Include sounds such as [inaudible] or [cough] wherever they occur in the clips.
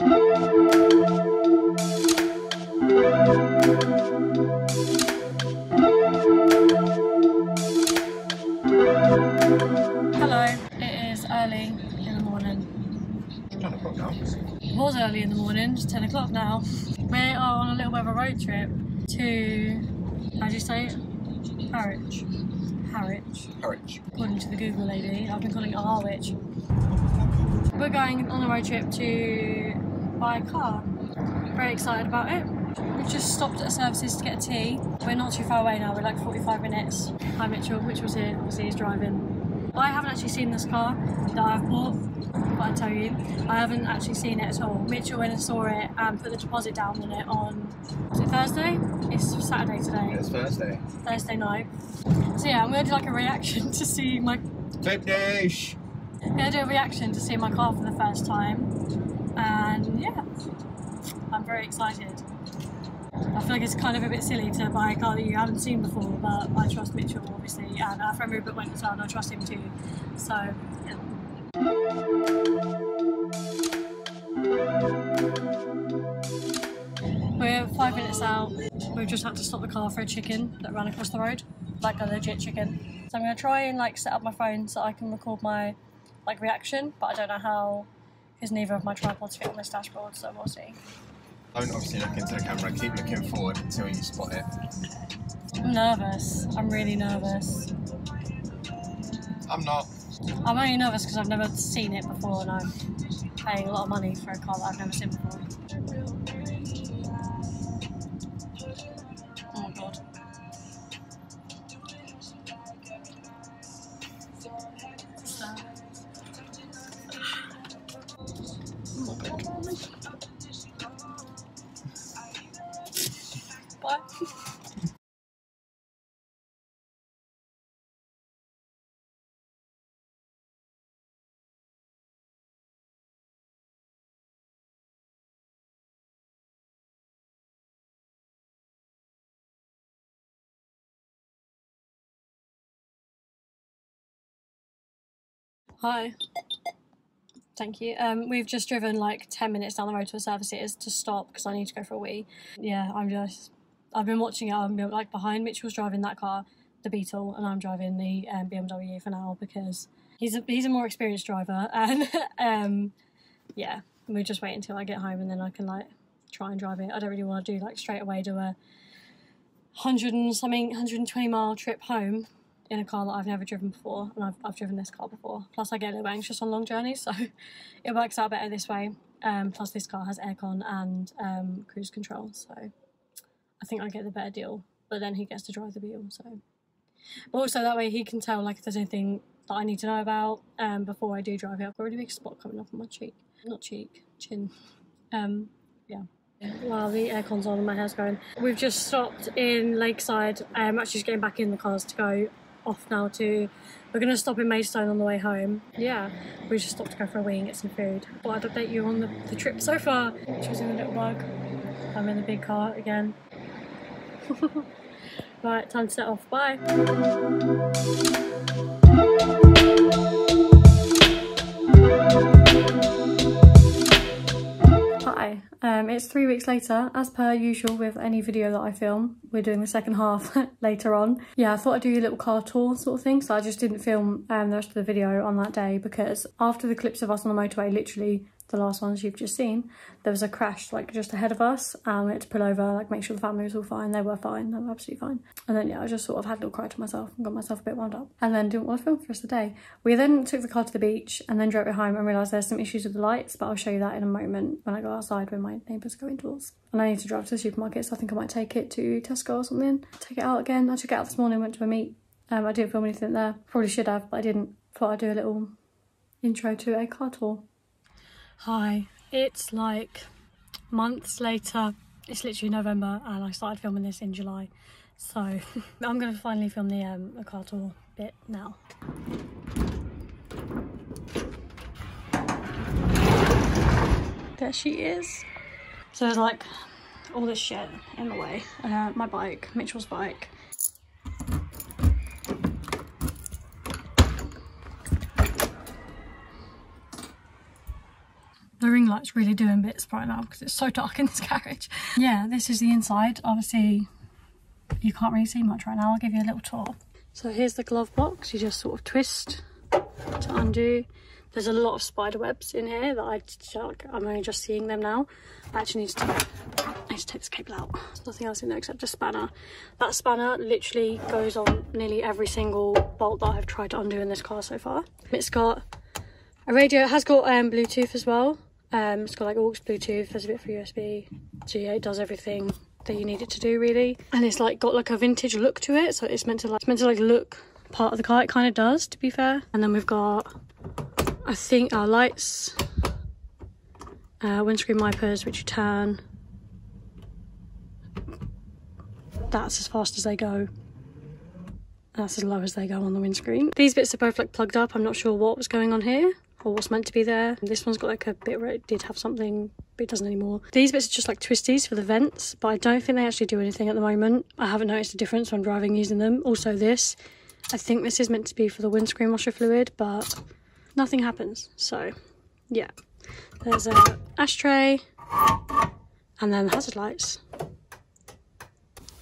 Hello, it is early in the morning. Ten o'clock now. It was early in the morning, it's 10 o'clock now. We are on a little bit of a road trip to, how do you say it? Harwich. Harwich, Harwich. according to the Google lady. I've been calling it Harwich. We're going on a road trip to buy a car. Very excited about it. We've just stopped at services to get a tea. We're not too far away now, we're like 45 minutes. Hi Mitchell, Mitchell was here, obviously he's driving. I haven't actually seen this car that I've bought, but I tell you, I haven't actually seen it at all. Mitchell went and saw it and put the deposit down on it on, was it Thursday? It's Saturday today, It's Thursday. Thursday night. So yeah, I'm gonna do like a reaction [laughs] to see my Dish! I'm gonna do a reaction to see my car for the first time, and yeah, I'm very excited. I feel like it's kind of a bit silly to buy a car that you haven't seen before, but I trust Mitchell obviously, and our friend Rupert went as well, and I trust him too. So yeah. We're five minutes out. We've just had to stop the car for a chicken that ran across the road, like a legit chicken. So I'm gonna try and like set up my phone so I can record my like reaction, but I don't know how because neither of my tripods fit on this dashboard, so we'll see. Don't obviously look into the camera, keep looking forward until you spot it. I'm nervous. I'm really nervous. I'm not. I'm only nervous because I've never seen it before and I'm paying a lot of money for a car that I've never seen before. Hi. Thank you. Um, we've just driven like 10 minutes down the road to a service it is to stop because I need to go for a wee. Yeah, I'm just, I've been watching it. I'm like behind Mitchell's driving that car, the Beetle, and I'm driving the um, BMW for now because he's a, he's a more experienced driver. [laughs] And um, yeah, we just wait until I get home and then I can like try and drive it. I don't really want to do like straight away do a hundred and something, 120 mile trip home in a car that I've never driven before, and I've, I've driven this car before. Plus, I get a little anxious on long journeys, so [laughs] it works out better this way. Um, plus, this car has aircon and um, cruise control, so I think I get the better deal. But then he gets to drive the Beetle, so. But also that way he can tell like if there's anything that I need to know about um, before I do drive it. I've got a really big spot coming off on my cheek, not cheek, chin. [laughs] Um, yeah. Wow, the aircon's on and my hair's going. We've just stopped in Lakeside. I'm actually just getting back in the cars to go off now to. We're going to stop in Maidstone on the way home. Yeah, we just stopped to go for a wee and get some food. But I'd update you on the, the trip so far. Was in the little bug. I'm in the big car again. [laughs] right, time to set off. Bye. Hi, um, it's three weeks later. As per usual with any video that I film, we're doing the second half [laughs] later on. Yeah, I thought I'd do a little car tour sort of thing, so I just didn't film um, the rest of the video on that day because after the clips of us on the motorway, literally the last ones you've just seen, there was a crash like just ahead of us and we had to pull over, like make sure the family was all fine. They were fine, they were absolutely fine. And then yeah, I just sort of had a little cry to myself and got myself a bit wound up. And then didn't want to film for the rest of the day. We then took the car to the beach and then drove it home and realised there's some issues with the lights, but I'll show you that in a moment when I go outside when my neighbours go indoors. And I need to drive to the supermarket, so I think I might take it to Tesco or something. Take it out again. I took it out this morning, went to a meet. Um, I didn't film anything there. Probably should have, but I didn't. Thought I'd do a little intro to a car tour. Hi, it's like months later. It's literally November and I started filming this in July. So [laughs] I'm going to finally film the um, car tour bit now. There she is. So there's like all this shit in the way. Uh, my bike, Mitchell's bike. The ring light's really doing bits right now because it's so dark in this [laughs] carriage. Yeah, this is the inside. Obviously, you can't really see much right now. I'll give you a little tour. So here's the glove box. You just sort of twist to undo. There's a lot of spider webs in here that I, I'm only just seeing them now. I actually need to to take this cable out. There's nothing else in there except a spanner. That spanner literally goes on nearly every single bolt that I've tried to undo in this car so far. It's got a radio, it has got um, Bluetooth as well. Um, it's got like aux, Bluetooth, there's a bit for USB. So yeah, it does everything that you need it to do really. And it's like got like a vintage look to it. So it's meant to like, it's meant to like look part of the car. It kind of does to be fair. And then we've got I think our lights, uh, windscreen wipers, which you turn. That's as fast as they go. That's as low as they go on the windscreen. These bits are both like plugged up. I'm not sure what was going on here or what's meant to be there. This one's got like a bit where it did have something, but it doesn't anymore. These bits are just like twisties for the vents, but I don't think they actually do anything at the moment. I haven't noticed a difference when driving using them. Also this, I think this is meant to be for the windscreen washer fluid, but nothing happens. So yeah, there's a ashtray and then the hazard lights.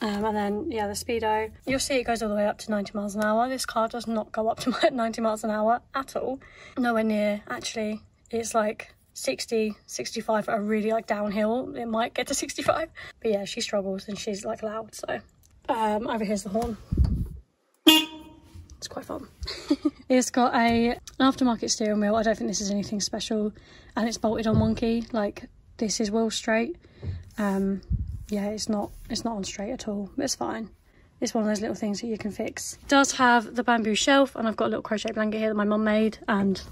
Um, and then, yeah, the speedo. You'll see it goes all the way up to 90 miles an hour. This car does not go up to [laughs] 90 miles an hour at all. Nowhere near, actually. It's like 60, 65 are really like downhill. It might get to 65. But yeah, she struggles and she's like loud. So um, over here's the horn. It's quite fun. [laughs] it's got a an aftermarket steering wheel. I don't think this is anything special. And it's bolted on wonky. Like this is wheel straight. Um, yeah, it's not it's not on straight at all. but It's fine. It's one of those little things that you can fix. It does have the bamboo shelf and I've got a little crochet blanket here that my mum made and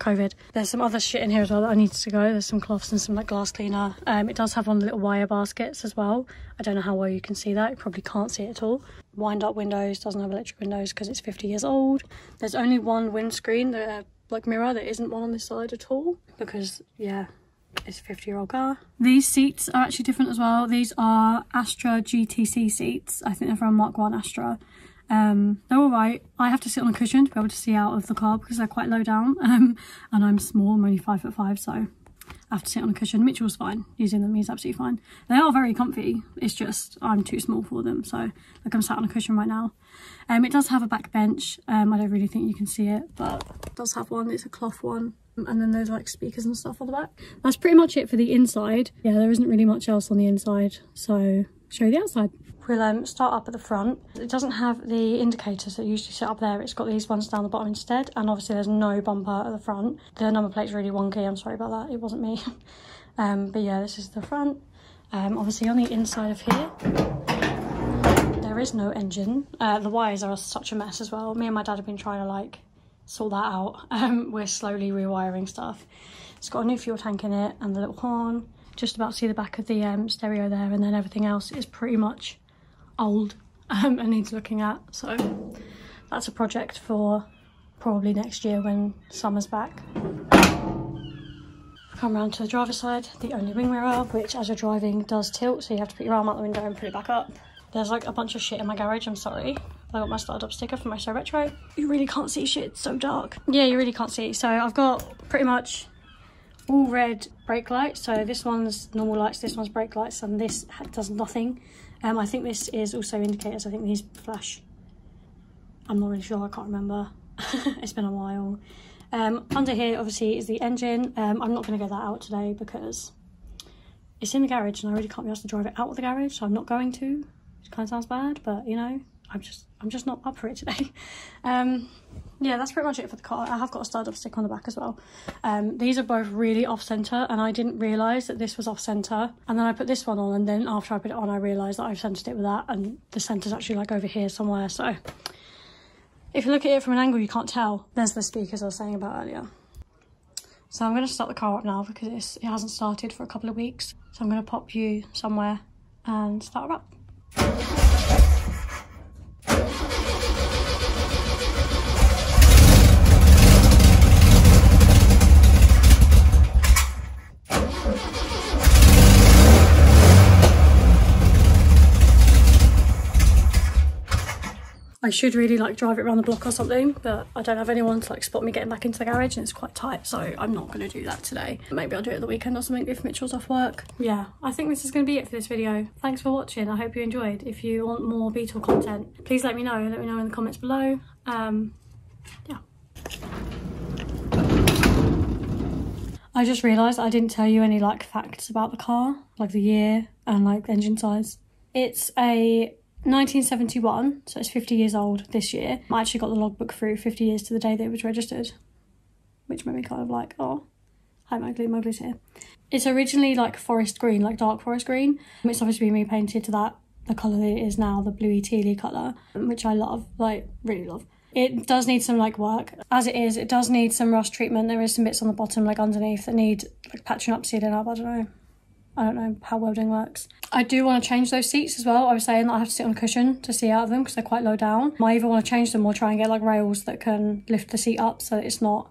COVID. There's some other shit in here as well that I need to go. There's some cloths and some like glass cleaner. Um, it does have one of the little wire baskets as well. I don't know how well you can see that. You probably can't see it at all. Wind up windows, doesn't have electric windows because it's 50 years old. There's only one windscreen, the uh, like mirror, there isn't one on this side at all because yeah, it's a 50 year old car. These seats are actually different as well. These are Astra GTC seats. I think they're from Mark 1 Astra. Um, they're all right. I have to sit on a cushion to be able to see out of the car because they're quite low down. [laughs] Um, and I'm small, I'm only five foot five, so I have to sit on a cushion. Mitchell's fine. Using them, he's absolutely fine. They are very comfy. It's just I'm too small for them. So like I'm sat on a cushion right now. Um, it does have a back bench. Um, I don't really think you can see it, but it does have one. It's a cloth one. And then there's like speakers and stuff on the back. That's pretty much it for the inside. Yeah, there isn't really much else on the inside. So show you the outside. We'll um, start up at the front. It doesn't have the indicators that usually sit up there. It's got these ones down the bottom instead. And obviously there's no bumper at the front. The number plate's really wonky. I'm sorry about that. It wasn't me. [laughs] um, but yeah, this is the front. Um, obviously on the inside of here, there is no engine. Uh, the wires are such a mess as well. Me and my dad have been trying to like sort that out. [laughs] Um, we're slowly rewiring stuff. It's got a new fuel tank in it and the little horn. Just about see the back of the um, stereo there and then everything else is pretty much old [laughs] um, and needs looking at. So that's a project for probably next year when summer's back. Come around to the driver's side, the only wing mirror, which as you're driving does tilt, so you have to put your arm out the window and put it back up. There's like a bunch of shit in my garage, I'm sorry. I got my started up sticker from my So Retro. You really can't see shit, it's so dark. Yeah, you really can't see. So I've got pretty much all red brake lights. So this one's normal lights, this one's brake lights, and this does nothing. Um, I think this is also indicators. I think these flash. I'm not really sure, I can't remember. [laughs] it's been a while. Um, under here, obviously, is the engine. Um, I'm not going to get that out today because it's in the garage and I really can't be asked to drive it out of the garage, so I'm not going to. It kind of sounds bad, but you know, I'm just I'm just not up for it today. [laughs] Um, yeah, that's pretty much it for the car. I have got a start-up stick on the back as well. Um, these are both really off-centre and I didn't realise that this was off-centre. And then I put this one on and then after I put it on I realised that I've centred it with that and the centre's actually like over here somewhere. So if you look at it from an angle you can't tell. There's the speakers I was saying about earlier. So I'm going to start the car up now because it hasn't started for a couple of weeks. So I'm going to pop you somewhere and start her up. I should really like drive it around the block or something, but I don't have anyone to like spot me getting back into the garage and it's quite tight, so I'm not going to do that today. Maybe I'll do it at the weekend or something if Mitchell's off work. Yeah, I think this is going to be it for this video. Thanks for watching. I hope you enjoyed. If you want more Beetle content, please let me know. Let me know in the comments below. Um, yeah. I just realised I didn't tell you any like facts about the car, like the year and like engine size. It's a 1971, so it's 50 years old this year. I actually got the logbook through 50 years to the day that it was registered, which made me kind of like, oh, hi Mowgli, Mowgli's here. It's originally like forest green, like dark forest green. It's obviously been repainted to that, the colour that it is now, the bluey tealy colour, which I love, like really love. It does need some like work. As it is, it does need some rust treatment. There is some bits on the bottom, like underneath, that need like patching up, sealing up. I don't know. I don't know how welding works. I do want to change those seats as well. I was saying that I have to sit on a cushion to see out of them because they're quite low down. I either want to change them or try and get like rails that can lift the seat up so that it's not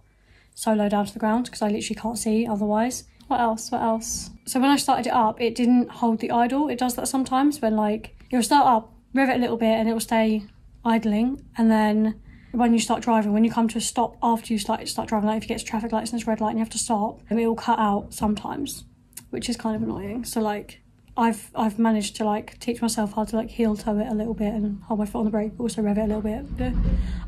so low down to the ground because I literally can't see otherwise. What else? What else? So when I started it up, it didn't hold the idle. It does that sometimes when like you'll start up, rev it a little bit and it will stay idling and then when you start driving, when you come to a stop after you start start driving, like if you get to traffic lights and it's red light and you have to stop, it will cut out sometimes which is kind of annoying. So like I've I've managed to like teach myself how to like heel toe it a little bit and hold my foot on the brake, but also rev it a little bit the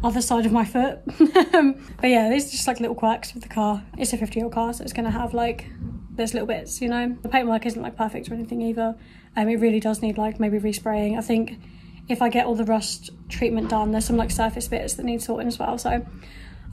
other side of my foot. [laughs] but yeah, these are just like little quirks with the car. It's a 50 year old car, so it's gonna have like there's little bits, you know. The paintwork isn't like perfect or anything either. Um, it really does need like maybe respraying. I think if I get all the rust treatment done, there's some like surface bits that need sorting as well. So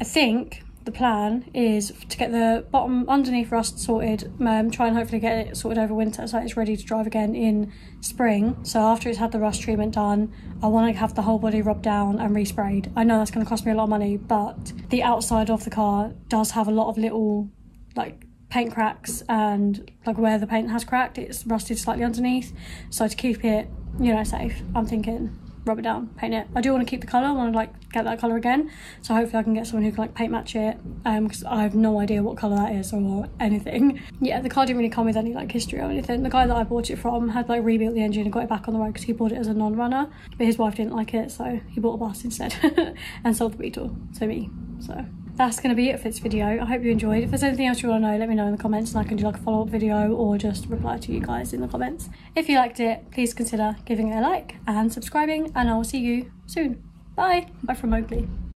I think the plan is to get the bottom underneath rust sorted, um, try and hopefully get it sorted over winter so it's ready to drive again in spring. So after it's had the rust treatment done, I want to have the whole body rubbed down and resprayed. I know that's going to cost me a lot of money, but the outside of the car does have a lot of little like paint cracks and like where the paint has cracked, it's rusted slightly underneath. So to keep it, you know, safe, I'm thinking rub it down, paint it. I do want to keep the colour, I want to like get that colour again. So hopefully I can get someone who can like paint match it Um because I have no idea what colour that is or anything. [laughs] Yeah, the car didn't really come with any like history or anything. The guy that I bought it from had like rebuilt the engine and got it back on the road because he bought it as a non-runner. But his wife didn't like it so he bought a bus instead [laughs] and sold the Beetle to me. So that's going to be it for this video. I hope you enjoyed. If there's anything else you want to know, let me know in the comments and I can do like a follow-up video or just reply to you guys in the comments. If you liked it, please consider giving it a like and subscribing and I will see you soon. Bye. Bye from Mowgli.